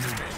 Amen.